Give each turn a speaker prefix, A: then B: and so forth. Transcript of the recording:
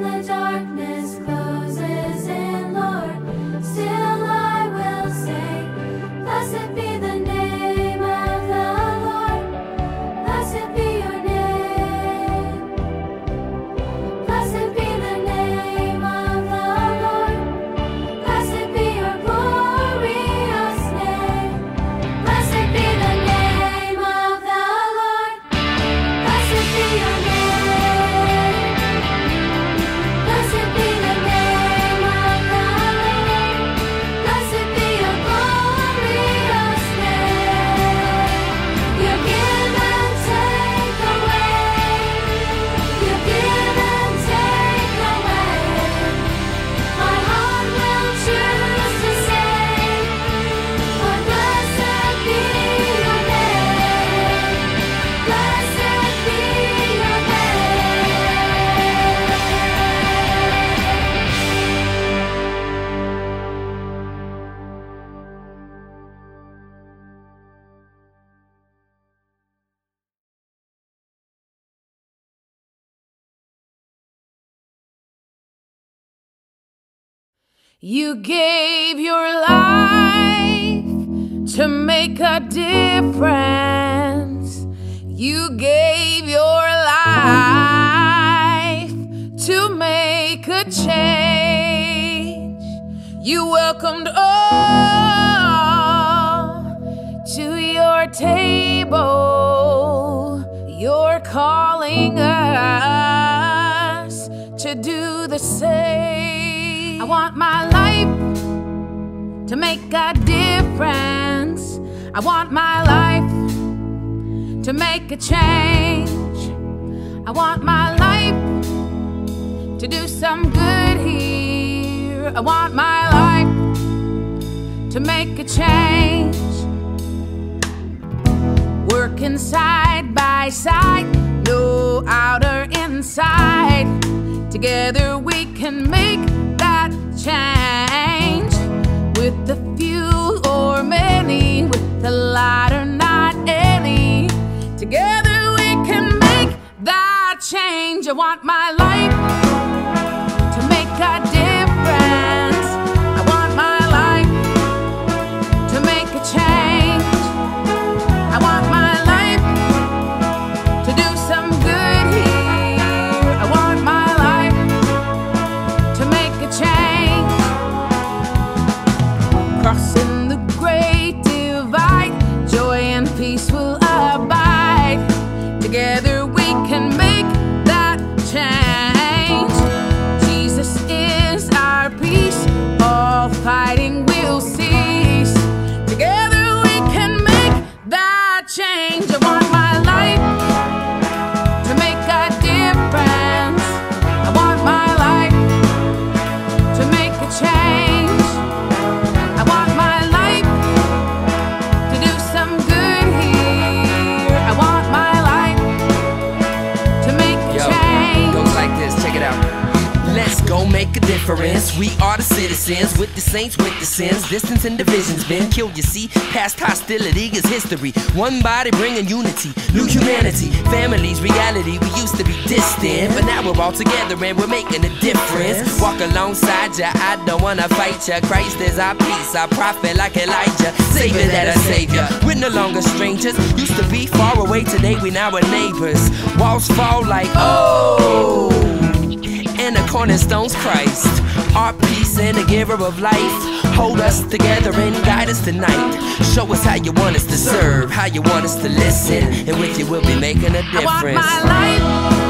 A: the darkness. You
B: gave your life to make a difference. You gave your life to make a change. You welcomed all to your table. You're calling us to do the same. I want my life to make a difference. I want my life to make a change. I want my life to do some good here. I want my life to make a change. Working side by side, no outer inside. Together we can make change with the few or many, with the light or not any. Together we can make that change. I want my life peace will
C: difference. We are the citizens with the saints, with the sins. Distance and divisions been killed, you see. Past hostility is history. One body bringing unity, new humanity. Families, reality. We used to be distant, but now we're all together and we're making a difference. Walk alongside ya, I don't wanna fight ya. Christ is our peace, our prophet like Elijah. Savior that a savior. We're no longer strangers. Used to be far away, today we now are neighbors. Walls fall like, oh and the cornerstone's Christ. Our peace and the giver of life. Hold us together and guide us tonight. Show us how you want us to serve, how you want us to listen. And with you, we'll be making a
B: I want
C: difference.
B: my life